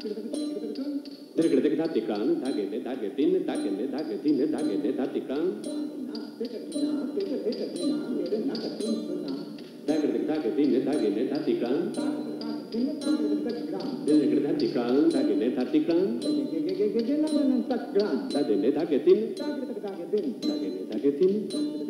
तिरकडे धा धागे ते धागे तीन धागे ले धागे तीन धागे ते धा तिकान धागे धागे तीन धागे ले धा तिकान तिरकडे धा तिकान धागे ले धा तिकान धागे ले धागे तीन धागे ले धागे तीन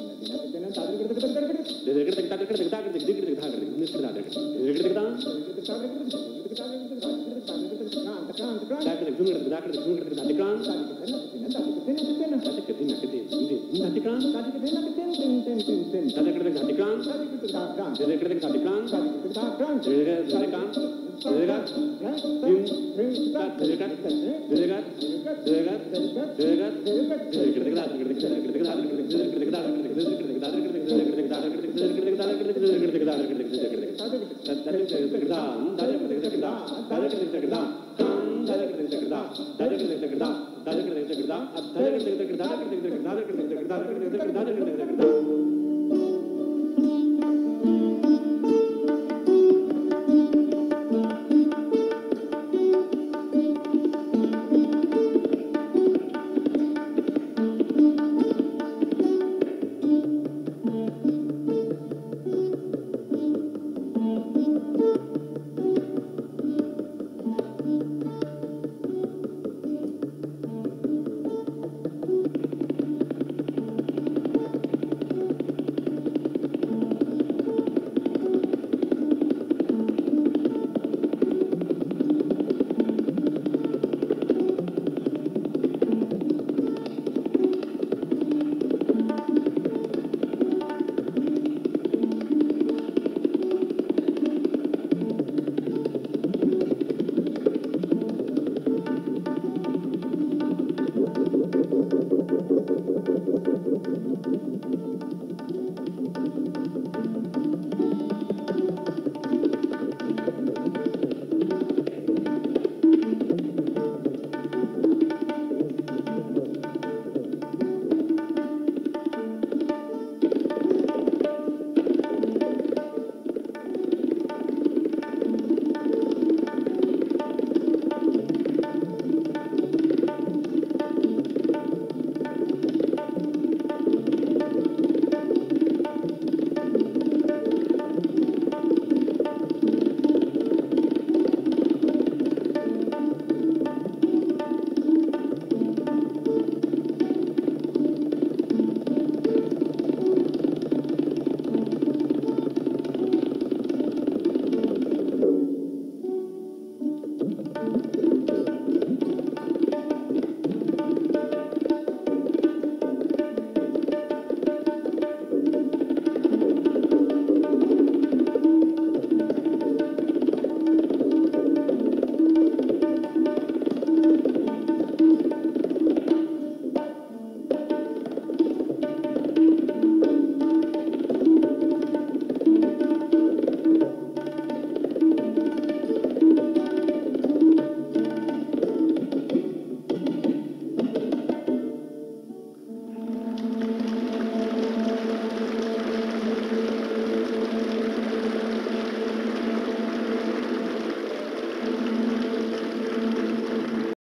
धा कर सकता कर दिख दिख धा कर दिख धा कर दिख दिख धा धा कर दिख धा कर दिख धा कर दिख धा कर दिख धा कर दिख धा कर दिख 다